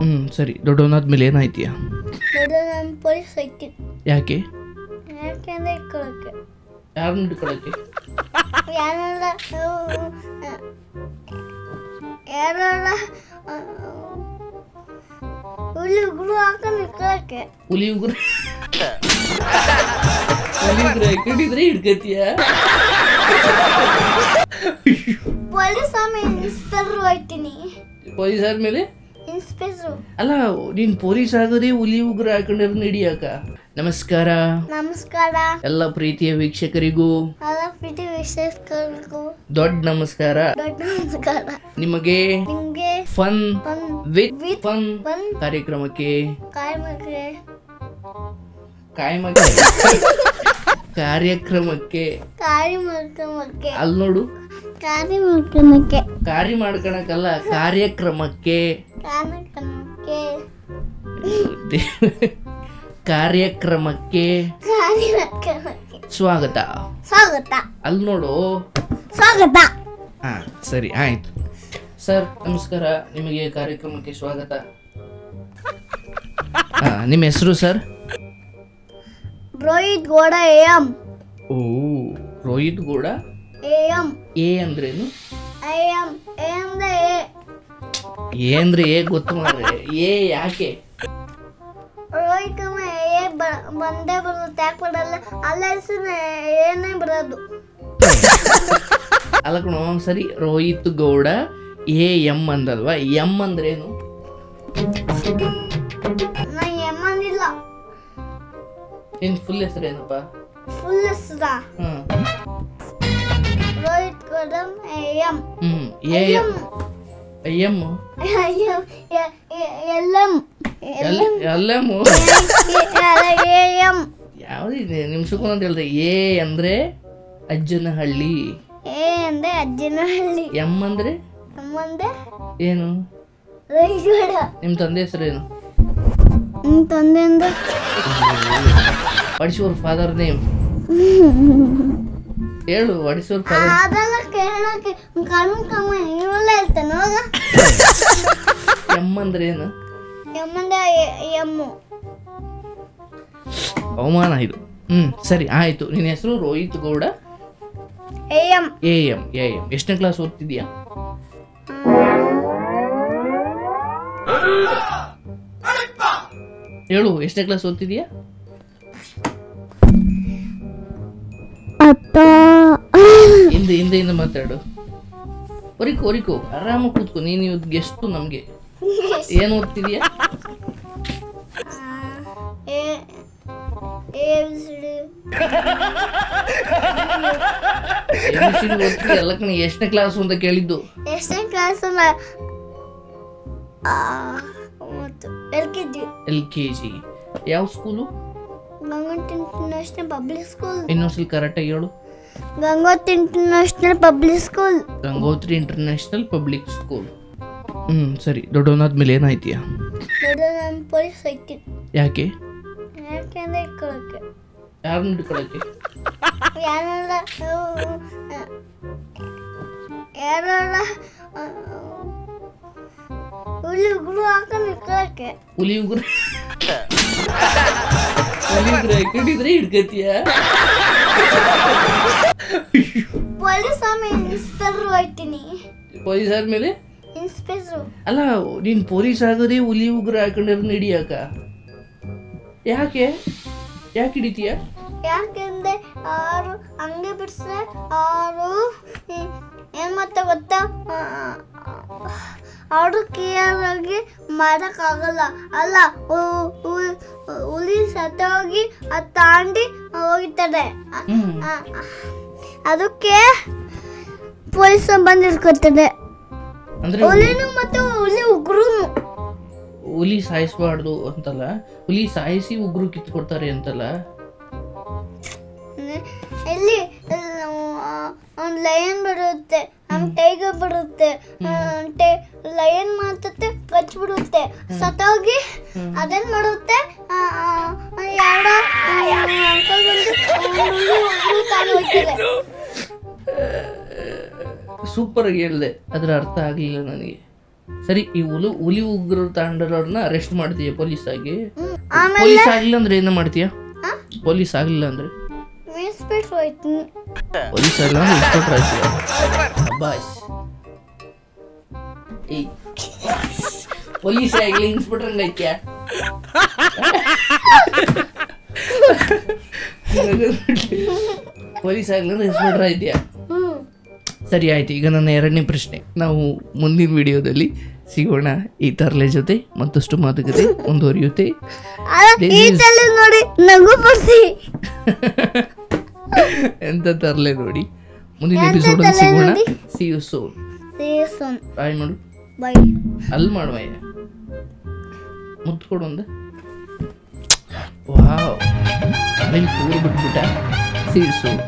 ಹ್ಞೂ ಸರಿ. ದೊಡ್ಡವನಾದ್ಮೇಲೆ ಏನಾಯ್ತೀಯ ದೊಡ್ಡ ನಾನು ಪೊಲೀಸ್ ಹೋಗ್ತೀನಿ ಯಾಕೆ? ಯಾಕೆಂದ್ರೆ ಇಟ್ಕೊಳ್ಳೋಕೆ ಯಾರನ್ನ ಹಿಡ್ಕೊಳಕ್ಕೆ? ಯಾರೆಲ್ಲ ಯಾರೆಲ್ಲ ಹುಲಿ ಗುರು ಹಾಕೊಂಡು ಇಟ್ಕೊಳ್ಳೋಕೆ ಹುಲಿ ಉಗುರು. ಹುಲಿ ಉಗುರು ಹಾಕೊಂಡಿದ್ರೆ ಹಿಡ್ಕತೀಯ? ಪೊಲೀಸ್ ಆಮೇಲೆ ಇನ್ಸ್ಪೆಕ್ಟರ್ ಹೋಗ್ತೀನಿ. ಪೊಲೀಸ್ ಆದ್ಮೇಲೆ? ಇನ್ಸ್ಪೆಕ್ಟ್ರು ಅಲ್ಲ ನೀನ್ ಪೊಲೀಸ್ ಆಗೋದೇ ಹುಲಿ ಉಗ್ರ ಹಾಕೊಂಡಿರೋ ನಡಿಯಾಕ ನಮಸ್ಕಾರ. ನಮಸ್ಕಾರ. ಎಲ್ಲ ಪ್ರೀತಿಯ ವೀಕ್ಷಕರಿಗೂ. ಎಲ್ಲ ಪ್ರೀತಿ ವೀಕ್ಷಕರಿಗೂ. ದೊಡ್ಡ ನಮಸ್ಕಾರ. ದೊಡ್ಡ ನಮಸ್ಕಾರ. ನಿಮಗೆ ನಿಮ್ಗೆ ಫನ್ ವಿತ್ ಫನ್. ಕಾರ್ಯಕ್ರಮಕ್ಕೆ ಕಾಯಿ ಮಕ್ಕಳೇ ಕಾಯಮ ಕಾರ್ಯಕ್ರಮಕ್ಕೆ. ಕಾಯಿ ಅಲ್ಲಿ ನೋಡು. ಕಾರ್ಯ ಮಾಡ್ಕೊಳಕಲ್ಲ ಕಾರ್ಯಕ್ರಮಕ್ಕೆ. ಕಾರ್ಯಕ್ರಮಕ್ಕೆ. ಕಾರ್ಯಕ್ರಮಕ್ಕೆ. ಸ್ವಾಗತ. ಸ್ವಾಗತ. ಅಲ್ಲಿ ನೋಡು. ಸ್ವಾಗತ. ಹಾ ಸರಿ ಆಯ್ತು. ಸರ್ ನಮಸ್ಕಾರ. ನಿಮಗೆ ಕಾರ್ಯಕ್ರಮಕ್ಕೆ ಸ್ವಾಗತ. ನಿಮ್ಮ ಹೆಸರು sir? Rohit Gowda A M. O Rohit Gowda? A M. A ಅಂದ್ರೇನು ಐ ಎಂ ಎ. ಅಂದ್ರೆ ಎ ಏ ಗೊತ್ತು ಮಾಡ್ರಿ. ಏ ಯಾಕೆ? ರೋಹಿತ್ ಅಮ್ಮ ಎ ಬ- ಬಂದೇ ಬರುತ್ತೆ ಯಾಕೆ ಬರಲ್ಲ? ಅಲ್ಲ ಹೆಸರು ಏನೇ ಬರೋದು. ಅಲ್ಲ ಕಣೋ ಸರಿ ರೋಹಿತ್ ಗೌಡ ಎ ಎಂ ಅಂದಲ್ವಾ? ಎಂ ಅಂದ್ರೇನು? ನಾ ಎಂ ಅಂದಿಲ್ಲ. ನಿನ್ ಫುಲ್ ಹೆಸರೇನಪ್ಪ? ಫುಲ್ ಹೆಸರ. ಹ್ಮ್. Rohit Gowda A M hmm A M M. L M L M A M ಯಾವ್ದಿದೆ ನಿಮಿಷಕ್ಕೂ ಅಂತ ಹೇಳ್ದೆ. ಎ ಅಂದ್ರೆ ಅಜ್ಜನಹಳ್ಳಿ. ಎ ಅಂದ್ರೆ ಅಜ್ಜನಹಳ್ಳಿ. ಎಂ ಅಂದ್ರೆ? ಮುಂದೆ ಏನು? ನಿಮ್ಮ ಗೌಡ ನಿಮ್ ತಂದೆ ಹೆಸರೇನು ನಿಮ್ ತಂದೆ ಅಂದ್ರೆ? Is your father name. ಹೇಳು ಫಾದರ್ ಅದೆಲ್ಲ ಕೇಳಕ್ಕೆ ಕಣ್ಣು ಕಮ್ಮ ಇವೆಲ್ಲ ಹೇಳ್ತಾನೆ ಹೋಗ ಎಂ ಅಂದ್ರೆ ಏನು? ಎಮ್ಮು. ಅವಮಾನ ಇದು. ಹ್ಮ್ ಸರಿ ಆಯ್ತು. ನಿನ್ನ ಹೆಸರು Rohit Gowda? A M A M A M ಎಷ್ಟನೇ ಕ್ಲಾಸ್ ಓದ್ತಿದ್ಯಾ? ಹೇಳು ಎಷ್ಟನೇ ಕ್ಲಾಸ್ ಓದ್ತಿದ್ಯಾ? ಹಿಂದೆ ಹಿಂದೆ ಹಿಂದೆ ಮಾತಾಡು. ಒರಿಕೋ ಒರಿಕೋ ಆರಾಮಾಗಿ ಕೂತ್ಕೋ. ನೀನು ಇವತ್ತು ಗೆಸ್ಟು ನಮಗೆ. ಏನು ಓದ್ತಿದ್ಯಾ? ಎಲ್ಲ ಕಣ ಎಷ್ಟನೇ ಕ್ಲಾಸ್ ಅಂತ ಕೇಳಿದ್ದು. ಎಷ್ಟನೇ class L K G. L K G. ಯಾವ school Gangotri international public school ಇನ್ನೊಂದ್ಸಲ ಕರೆಕ್ಟಾಗಿ ಹೇಳು. Gangotri international public school Gangotri international public school ಹ್ಞೂ ಸರಿ ದೊಡ್ಡವನಾದ್ಮೇಲೆ ಏನಾಯ್ತೀಯ? ದೊಡ್ಡ ನಾನು ಪೊಲೀಸ್ ಹೋಗ್ತೀನಿ ಯಾಕೆ? ಯಾಕೆಂದ್ರೆ ಇಟ್ಕೊಳ್ಳೋಕೆ ಯಾರನ್ನ ಹಿಡ್ಕೊಳಕ್ಕೆ? ಯಾರೆಲ್ಲ ಯಾರೆಲ್ಲ ಹುಲಿ ಉಗುರು ಹಾಕೊಂಡು ಇಟ್ಕೊಳ್ಳೋಕೆ ಹುಲಿ ಉಗುರು. ಹುಲಿ ಉಗುರು ಹಾಕೊಂಡಿದ್ರೆ ಹಿಡ್ಕತೀಯ ಪೊಲೀಸ್ ಆಮೇಲೆ ಇನ್ಸ್ಪೆಕ್ಟರ್ ಹೋಗ್ತೀನಿ ಪೊಲೀಸ್ ಆದ್ಮೇಲೆ ಇನ್ಸ್ಪೆಕ್ಟ್ರು ಅಲ್ಲ ನೀನ್ ಪೊಲೀಸ್ ಆಗೋದೇ ಹುಲಿ ಉಗುರು ಹಾಕೊಂಡಿರೋ ನಡಿಯಾಕ ಯಾಕೆ ಯಾಕೆ ಹಿಡಿತೀಯ ಯಾಕೆಂದ್ರೆ ಅವರು ಹಂಗೆ ಬಿಡಿಸ್ರೆ ಅವರು ಏನು ಮತ್ತೆ ಗೊತ್ತಾ ಅವರು ಕ್ಲಿಯರ್ ಆಗಿ ಮಾಡೋಕ್ಕಾಗಲ್ಲ ಅಲ್ಲ ಹುಲಿ ಸತ್ತೋಗಿ ಅದು ತಾಂಡಿ ಹೋಗ್ತದೆ ಅದಕ್ಕೆ ಪೊಲೀಸ್ ಬಂದಿರ್ಕೊತಾರೆ ಹುಲಿನು ಮತ್ತು ಹುಲಿ ಉಗ್ರು ಹುಲಿ ಸಾಯಿಸಬಾರ್ದು ಅಂತಲ್ಲ ಹುಲಿ ಸಾಯಿಸಿ ಉಗ್ರು ಕಿತ್ಕೊಡ್ತಾರೆ ಅಂತಲ್ಲ ಎಲ್ಲಿ ಒಂದು ಲಯನ್ ಬರುತ್ತೆ. ಆಮೇಲೆ ಟೈಗರ್ ಬರುತ್ತೆ. ಲಯನ್ ಮಾತತ್ತೆ ಕಚ್ಬಿಡುತ್ತೆ ಸತ್ತೋಗಿ ಅದೇನ್ ಮಾಡುತ್ತೆ. ಯಾರೋ ಸೂಪರ್ ಆಗಿ ಹೇಳಿದೆ. ಅದ್ರ ಅರ್ಥ ಆಗ್ಲಿಲ್ಲ ನನಗೆ. ಸರಿ ಈ ಹುಲಿ ಹುಲಿ ಉಗ್ರರು ತಾಂಡರವ್ರನ್ನ ಅರೆಸ್ಟ್ ಮಾಡ್ತೀಯ ಪೊಲೀಸ್ ಆಗಿ? ಪೊಲೀಸ್ ಆಗ್ಲಿಲ್ಲ ಅಂದ್ರೆ ಏನು ಮಾಡ್ತೀಯ? ಪೊಲೀಸ್ ಆಗ್ಲಿಲ್ಲ ಅಂದ್ರೆ? ಅಂದ್ರೆ ಇನ್ಸ್ಪೆಕ್ಟರ್ ಆಯ್ತೀಯ ಬಾಸ್ ಏಯ್ ಪೊಲೀಸ್ ಆಗ್ಲಿ ಇನ್ಸ್ಪೆಕ್ಟರ್ ಐತ್ಯಾ ಪೊಲೀಸ್ ಆಗ್ಲಿ ಅಂದ್ರೆ ಇದೆಯಾ ಹ್ಮ್ ಸರಿ ಆಯ್ತು. ಈಗ ನನ್ನ ಎರಡನೇ ಪ್ರಶ್ನೆ. ನಾವು ಮುಂದಿನ ವಿಡಿಯೋದಲ್ಲಿ ಸಿಗೋಣ. ಈ ತರಲೆ ಜೊತೆ ಮತ್ತಷ್ಟು ಮಾತುಕತೆ ಮುಂದುವರಿಯುತ್ತೆ. ಈ ತಲೆ ನೋಡಿ ನಗು ಬರ್ತಿ. ಎಂತ ತರಲೆ ನೋಡಿ ಮುಂದಿನ ಎಂತ ಎಪಿಸೋಡ್ ತರಲೆ ಸಿಗೋಣ ನೋಡಿ? See you soon season bye ಮಾಡು ಬೈ ಅಲ್ಲಿ ಮಾಡುವ ಮುತ್ತು ಕೊಡು ಒಂದು ವಾವ್ ಅಲ್ಲಿ ಪೂರ್ ಬಿಟ್ಬಿಟ್ಟ ಸಿ ಯು ಸೋನ್